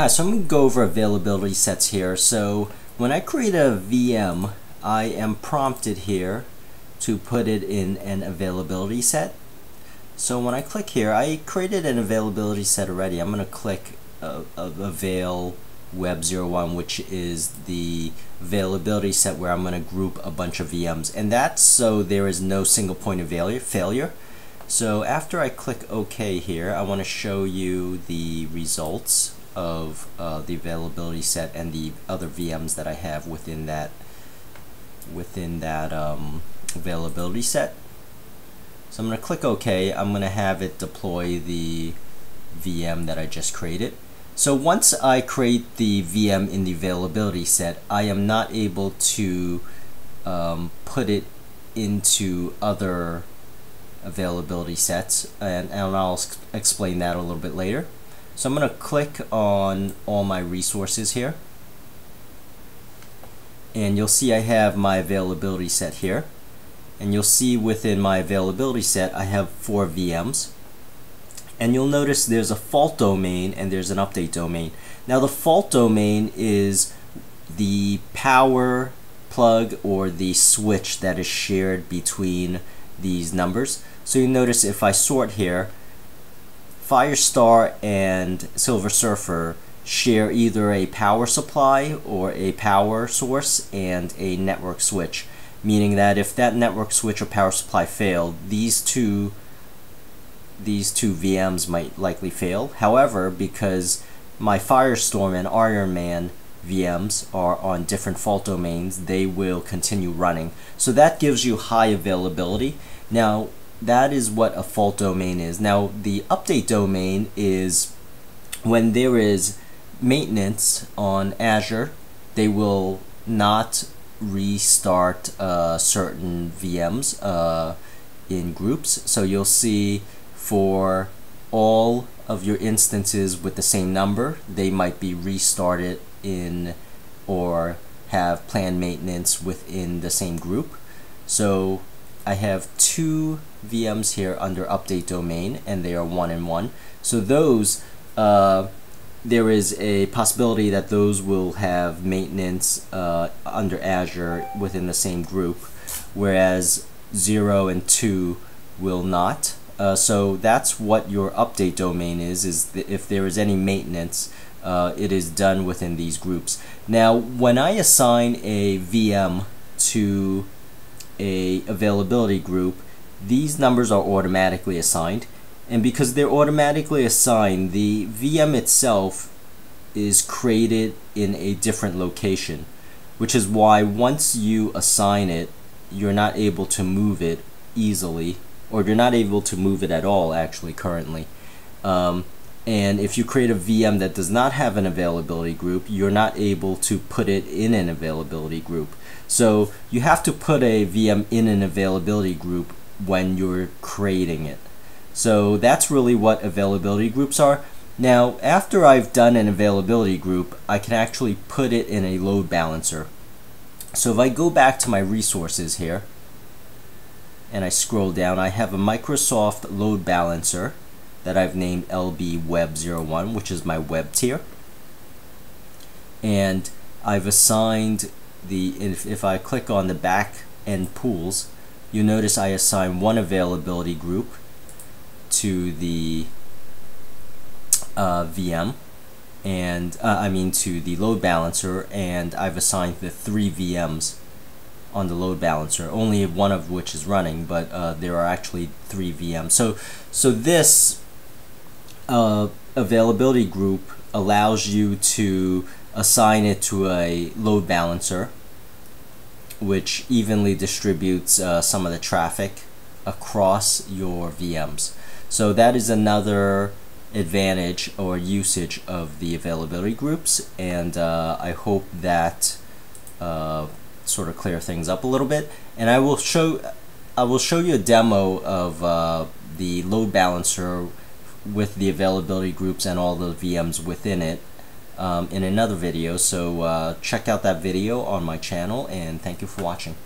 Hi, so I'm going to go over availability sets here. So when I create a VM, I am prompted here to put it in an availability set. So when I click here, I created an availability set already. I'm going to click uh, avail web 01 which is the availability set where I'm going to group a bunch of VMs and that's so there is no single point of failure so after I click OK here I want to show you the results of uh, the availability set and the other VMs that I have within that within that um, availability set. So I'm going to click OK. I'm going to have it deploy the VM that I just created. So once I create the VM in the availability set, I am not able to um, put it into other availability sets and, and I'll explain that a little bit later. So I'm going to click on all my resources here. And you'll see I have my availability set here. And you'll see within my availability set I have four VMs. And you'll notice there's a fault domain and there's an update domain. Now the fault domain is the power plug or the switch that is shared between these numbers. So you notice if I sort here, Firestar and Silver Surfer share either a power supply or a power source and a network switch, meaning that if that network switch or power supply failed, these two these two VMs might likely fail. However, because my Firestorm and Iron Man VMs are on different fault domains, they will continue running. So that gives you high availability. Now, that is what a fault domain is. Now, the update domain is when there is maintenance on Azure, they will not restart uh, certain VMs uh, in groups. So you'll see for all of your instances with the same number, they might be restarted in or have planned maintenance within the same group. So I have two VMs here under update domain and they are one and one. So those, uh, there is a possibility that those will have maintenance uh, under Azure within the same group, whereas 0 and 2 will not. Uh, so that's what your update domain is, is if there is any maintenance, uh, it is done within these groups. Now, when I assign a VM to a availability group, these numbers are automatically assigned. And because they're automatically assigned, the VM itself is created in a different location, which is why once you assign it, you're not able to move it easily, or you're not able to move it at all actually currently. Um, and if you create a VM that does not have an availability group, you're not able to put it in an availability group. So you have to put a VM in an availability group when you're creating it. So that's really what availability groups are. Now, after I've done an availability group, I can actually put it in a load balancer. So if I go back to my resources here, and I scroll down, I have a Microsoft load balancer that I've named LB Web 01, which is my web tier. And I've assigned the, if, if I click on the back end pools, you notice I assign one availability group to the uh, VM and uh, I mean to the load balancer and I've assigned the three VMs on the load balancer only one of which is running but uh, there are actually three VMs so so this uh, availability group allows you to assign it to a load balancer which evenly distributes uh, some of the traffic across your VMs. So that is another advantage or usage of the availability groups and uh, I hope that uh, sort of clear things up a little bit and I will show I will show you a demo of uh, the load balancer with the availability groups and all the VMs within it um, in another video. So uh, check out that video on my channel and thank you for watching.